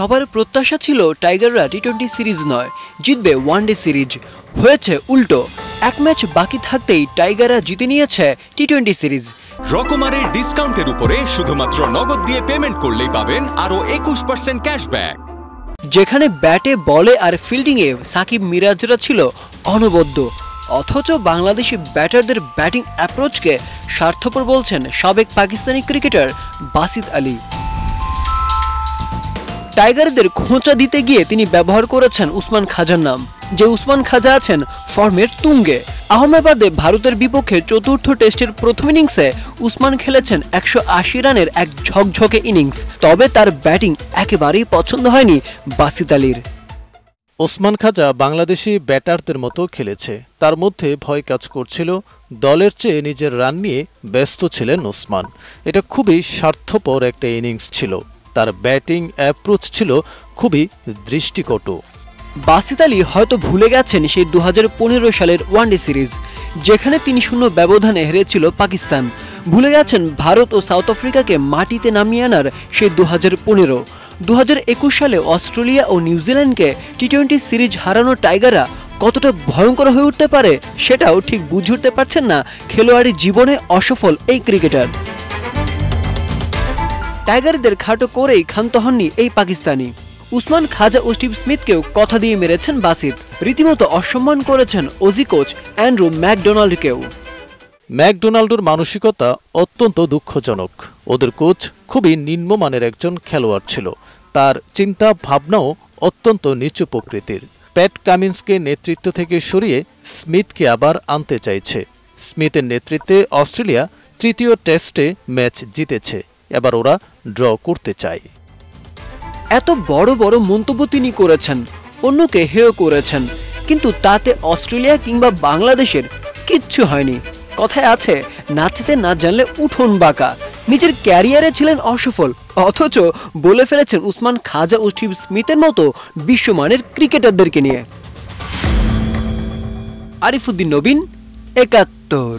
সবার প্রত্যাশা ছিল টাইগাররা টি টোয়েন্টি সিরিজ নয় জিতবে ওয়ানডে সিরিজ। হয়েছে উল্টো এক ম্যাচ বাকি থাকতেই টাইগাররা জিতে নিয়েছে টি টোয়েন্টি সিরিজ। রকমারের ডিসকাউন্টের উপরে শুধুমাত্র নগদ দিয়ে পেমেন্ট করলেই পাবেন আরও একুশ পার্সেন্ট ক্যাশব্যাক। যেখানে ব্যাটে বলে আর ফিল্ডিংয়ে সাকিব মিরাজরা ছিল অনবদ্য। অথচ বাংলাদেশি ব্যাটারদের ব্যাটিং অ্যাপ্রোচকে স্বার্থপর বলছেন সাবেক পাকিস্তানি ক্রিকেটার বাসিদ আলী। টাইগারদের খোঁচা দিতে গিয়ে তিনি ব্যবহার করেছেন উসমান খাজার নাম। যে উসমান খাজা আছেন ফর্মের তুঙ্গে। আহমেদাবাদে ভারতের বিপক্ষে চতুর্থ টেস্টের প্রথম ইনিংসে উসমান খেলেছেন একশো আশি রানের এক ঝকঝকে ইনিংস। তবে তার ব্যাটিং একেবারেই পছন্দ হয়নি বাসিত আলীর। ওসমান খাজা বাংলাদেশি ব্যাটারদের মতো খেলেছে। তার মধ্যে ভয় কাজ করছিল, দলের চেয়ে নিজের রান নিয়ে ব্যস্ত ছিলেন ওসমান এটা খুবই স্বার্থপর একটা ইনিংস ছিল। তার ব্যাটিং অ্যাপ্রোচ ছিল খুবই দৃষ্টিকটু। বাসিত আলী হয়তো ভুলে গেছেন সেই দু হাজার পনেরো সালের ওয়ানডে সিরিজ, যেখানে তিনি শূন্য ব্যবধানে হেরেছিল পাকিস্তান। ভুলে গেছেন ভারত ও সাউথ আফ্রিকাকে মাটিতে নামিয়ে আনার সেই দু হাজার পনেরো দু সালে অস্ট্রেলিয়া ও নিউজিল্যান্ডকে টি টোয়েন্টি সিরিজ হারানো টাইগাররা কতটা ভয়ঙ্কর হয়ে উঠতে পারে সেটাও ঠিক বুঝে উঠতে পারছেন না খেলোয়াড়ি জীবনে অসফল এই ক্রিকেটার। টাইগারদের খাটো করেই ক্ষান্ত হননি এই পাকিস্তানি। উসমান খাজা ও স্টিভ স্মিথকেও কথা দিয়ে মেরেছেন বাসিত রীতিমতো অসম্মান করেছেন ওজি কোচ অ্যান্ড্রু ম্যাকডোনাল্ডকেও। ম্যাকডোনাল্ডোর মানসিকতা অত্যন্ত দুঃখজনক। ওদের কোচ খুবই নিম্নমানের একজন খেলোয়াড় ছিল। তার চিন্তা ভাবনাও অত্যন্ত নিচু প্রকৃতির। প্যাট কামিন্সকে নেতৃত্ব থেকে সরিয়ে স্মিথকে আবার আনতে চাইছে। স্মিথের নেতৃত্বে অস্ট্রেলিয়া তৃতীয় টেস্টে ম্যাচ জিতেছে। এবার ওরা ড্র করতে চায়। এত বড় বড় মন্তব্য তিনি করেছেন, অন্যকে হেয় করেছেন, কিন্তু তাতে অস্ট্রেলিয়া কিংবা বাংলাদেশের কিচ্ছু হয়নি। কথায় আছে, নাচতে না জানলে উঠোন বাঁকা। নিজের ক্যারিয়ারে ছিলেন অসফল, অথচ বলে ফেলেছেন উসমান খাজা ও স্টিভ স্মিথের মতো বিশ্বমানের ক্রিকেটারদেরকে নিয়ে। আরিফুদ্দিন নবীন, একাত্তর।